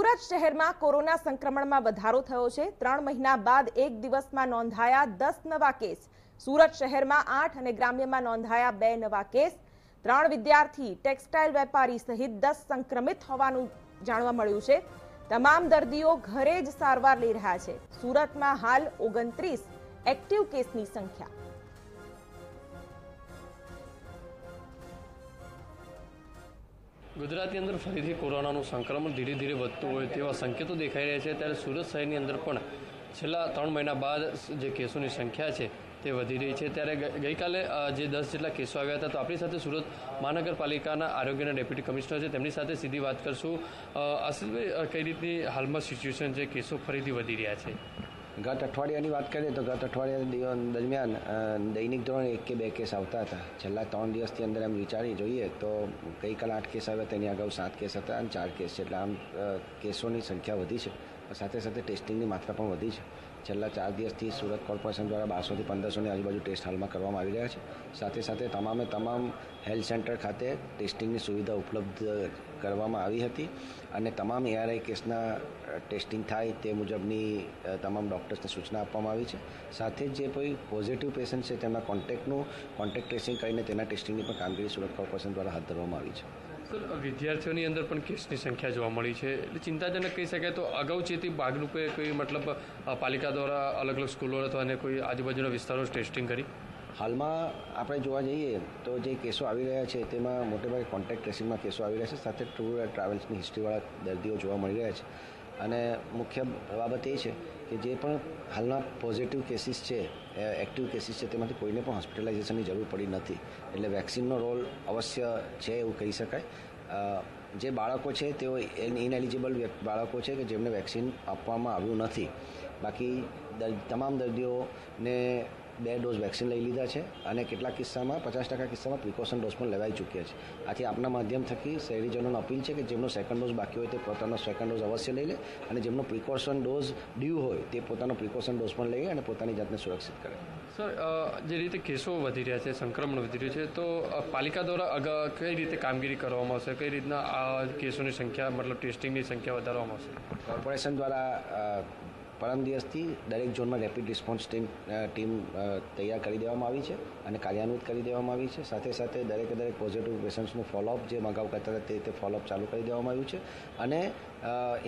સુરત શહેરમાં કોરોના સંક્રમણમાં વધારો થયો છે. ત્રણ મહિના બાદ એક દિવસમાં નોંધાયા દસ નવા કેસ. સુરત શહેરમાં આઠ અને ગ્રામ્યમાં નોંધાયા બે નવા કેસ. ત્રણ વિદ્યાર્થી ટેક્સટાઇલ વેપારી સહિત દસ સંક્રમિત હોવાનું જાણવા મળ્યું છે. તમામ દર્દીઓ ઘરે જ સારવાર લઈ રહ્યા છે. સુરતમાં હાલ ઓગણત્રીસ એક્ટિવ કેસની સંખ્યા. ગુજરાતની અંદર ફરીથી કોરોનાનું સંક્રમણ ધીરે ધીરે વધતું હોય તેવા સંકેતો દેખાઈ રહ્યા છે. ત્યારે સુરત શહેરની અંદર પણ છેલ્લા ત્રણ મહિના બાદ જે કેસોની સંખ્યા છે તે વધી રહી છે. ત્યારે ગઈકાલે જે દસ જેટલા કેસો આવ્યા હતા તો આપણી સાથે સુરત મહાનગરપાલિકાના આરોગ્યના ડેપ્યુટી કમિશનર છે. તેમની સાથે સીધી વાત કરશું. અસલભાઈ કઈ રીતની હાલમાં સિચ્યુએશન છે? કેસો ફરીથી વધી રહ્યા છે. ગત અઠવાડિયાની વાત કરીએ તો ગત અઠવાડિયા દરમિયાન દૈનિક ધોરણે એક કે બે કેસ આવતા હતા. છેલ્લા ત્રણ દિવસની અંદર એમ વિચારી જોઈએ તો ગઈકાલ આઠ કેસ આવ્યા, તેની અગાઉ સાત કેસ હતા અને ચાર કેસ છે. એટલે આમ કેસોની સંખ્યા વધી છે. સાથે સાથે ટેસ્ટિંગની માત્રા પણ વધી છે. છેલ્લા ચાર દિવસથી સુરત કોર્પોરેશન દ્વારા બારસોથી પંદરસોની આજુબાજુ ટેસ્ટ હાલમાં કરવામાં આવી રહ્યા છે. સાથે સાથે તમામે તમામ હેલ્થ સેન્ટર ખાતે ટેસ્ટિંગની સુવિધા ઉપલબ્ધ કરવામાં આવી હતી અને તમામ એઆરઆઈ કેસના ટેસ્ટિંગ થાય તે મુજબની તમામ ડૉક્ટર્સને સૂચના આપવામાં આવી છે. સાથે જ કોઈ પોઝિટિવ પેશન્ટ છે, તેમના કોન્ટેક્ટનું, કોન્ટેક્ટ ટ્રેસિંગ કરીને તેના ટેસ્ટિંગની પણ કામગીરી સુરત કોર્પોરેશન દ્વારા હાથ ધરવામાં આવી છે. સર વિદ્યાર્થીઓની અંદર પણ કેસની સંખ્યા જોવા મળી છે. એટલે ચિંતાજનક કહી શકાય તો અગાઉ ચેતી ભાગરૂપે કોઈ મતલબ પાલિકા દ્વારા અલગ અલગ સ્કૂલો અથવા અને કોઈ આજુબાજુના વિસ્તારો ટેસ્ટિંગ કરી? હાલમાં આપણે જોવા જઈએ તો જે કેસો આવી રહ્યા છે તેમાં મોટેભાગે કોન્ટેક્ટ ટ્રેસિંગમાં કેસો આવી રહ્યા છે. સાથે ટૂર ટ્રાવેલ્સની હિસ્ટ્રીવાળા દર્દીઓ જોવા મળી રહ્યા છે. અને મુખ્ય બાબત એ છે કે જે પણ હાલના પોઝિટિવ કેસીસ છે એક્ટિવ કેસીસ છે, તેમાંથી કોઈને પણ હોસ્પિટલાઇઝેશનની જરૂર પડી નથી. એટલે વેક્સિનનો રોલ અવશ્ય છે એવું કહી શકાય. જે બાળકો છે, તેઓ ઇનએલિજિબલ બાળકો છે કે જેમને વેક્સિન આપવામાં આવ્યું નથી. બાકી તમામ દર્દીઓને બે ડોઝ વેક્સિન લઈ લીધા છે અને કેટલાક કિસ્સામાં પચાસ ટકા કિસ્સામાં પ્રિકોશન ડોઝ પણ લેવાઈ ચૂક્યા છે. આથી આપના માધ્યમ થકી શહેરીજનોને અપીલ છે કે જેમનો સેકન્ડ ડોઝ બાકી હોય તે પોતાનો સેકન્ડ ડોઝ અવશ્ય લઈ લે અને જેમનો પ્રિકોશન ડોઝ ડ્યુ હોય તે પોતાનો પ્રિકોશન ડોઝ પણ લઈ અને પોતાની જાતને સુરક્ષિત કરે. સર જે રીતે કેસો વધી રહ્યા છે સંક્રમણ વધી રહ્યું છે તો પાલિકા દ્વારા કઈ રીતે કામગીરી કરવામાં આવશે? કઈ રીતના આ કેસોની સંખ્યા મતલબ ટેસ્ટિંગની સંખ્યા વધારવામાં આવશે? કોર્પોરેશન દ્વારા પરમ દિવસથી દરેક ઝોનમાં રેપિડ રિસ્પોન્સ ટીમ ટીમ તૈયાર કરી દેવામાં આવી છે અને કાર્યાન્વિત કરી દેવામાં આવી છે. સાથે સાથે દરેકે દરેક પોઝિટિવ પેશન્ટ્સનું ફોલોઅપ જે મગાઉ કરતા હતા તે રીતે ફોલોઅપ ચાલુ કરી દેવામાં આવ્યું છે. અને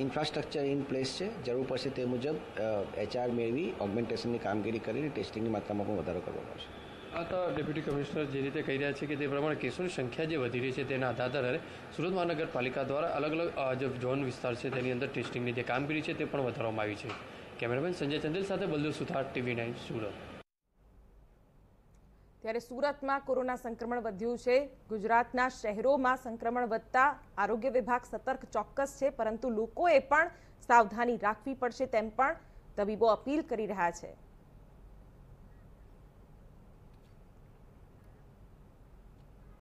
ઇન્ફ્રાસ્ટ્રક્ચર ઇન પ્લેસ છે. જરૂર પડશે તે મુજબ એચઆર મેળવી ઓગમેન્ટેશનની કામગીરી કરીને ટેસ્ટિંગની માત્રામાં પણ વધારો કરવામાં આવશે આ તો ડેપ્યુટી કમિશનર જે રીતે કહી રહ્યા છે કે તે પ્રમાણે કેસોની સંખ્યા જે વધી રહી છે તેના આધારે સુરત મહાનગરપાલિકા દ્વારા અલગ અલગ જે ઝોન વિસ્તાર છે તેની અંદર ટેસ્ટિંગની જે કામગીરી છે તે પણ વધારવામાં આવી છે. કેમેરામેન સંજય ચંદેલ સાથે બલદેવ સુથાર ટીવી નાઇન સુરત. ત્યારે સુરતમાં કોરોના સંક્રમણ વધ્યું છે. ગુજરાતના શહેરોમાં સંક્રમણ વધતા આરોગ્ય વિભાગ સતર્ક ચોક્કસ છે, પરંતુ લોકોએ પણ સાવધાની રાખવી પડશે તેમ પણ તબીબો અપીલ કરી રહ્યા છે.